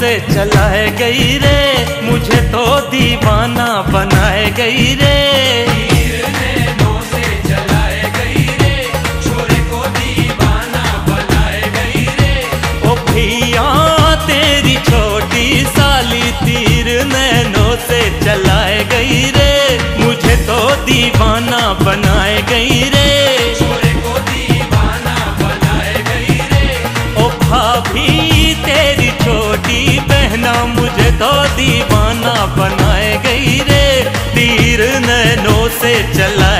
से चलाए गई रे। मुझे तो दीवाना बनाए गई रे। तेरी छोटी साली तीर नैनों से चलाए गई रे। मुझे तो दीवाना बनाए गई रे। बहना मुझे तो दीवाना बनाए गई रे। तीर नैनों से चलाए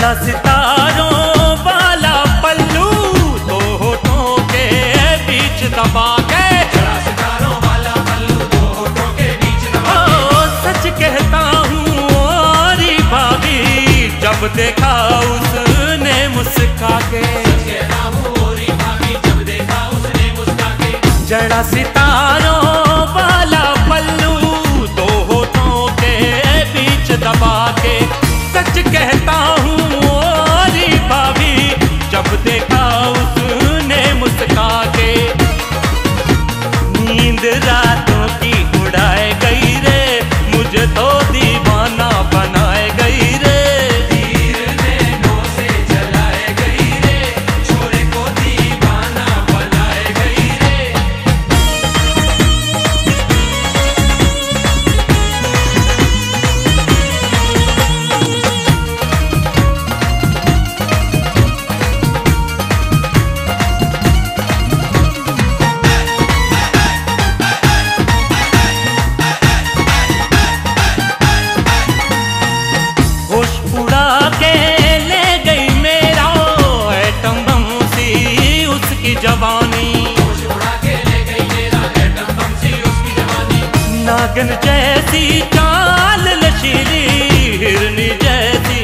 जड़ा सितारों वाला पल्लू दो होठों के बीच दबा के। ओ, सच कहता हूँ और भाभी जब देखा उसने मुस्का के जड़ा सितारों वाला जवानी। नागन जैसी चाल लशीली हिरनी जैसी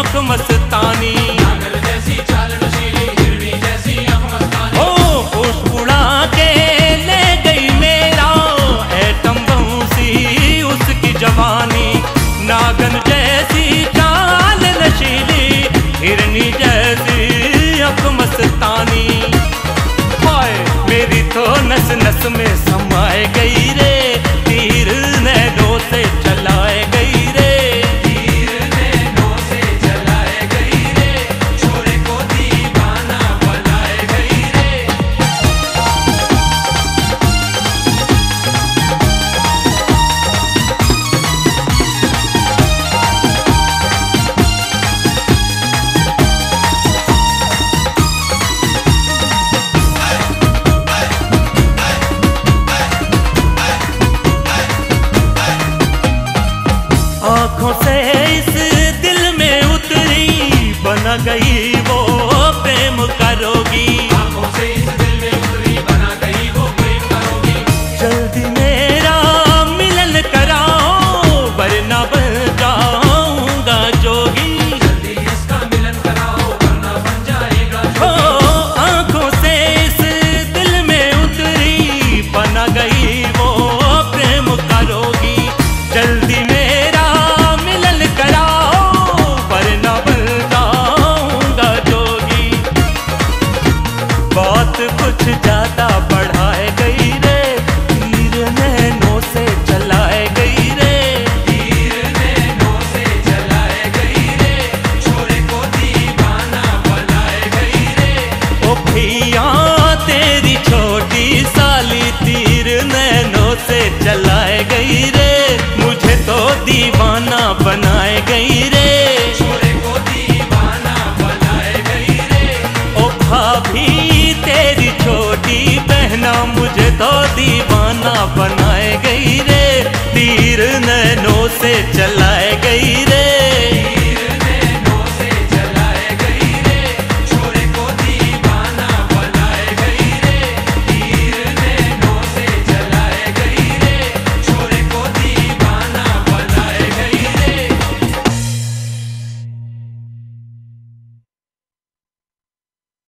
अख मस्तानी में समाए गई बना गई वो प्रेम करोगी। से चलाए गई रे। मुझे तो दीवाना बनाए गई रे। ओ भाभी तेरी छोटी बहना मुझे तो दीवाना बनाए गई रे। तीर नैनों से चलाए गई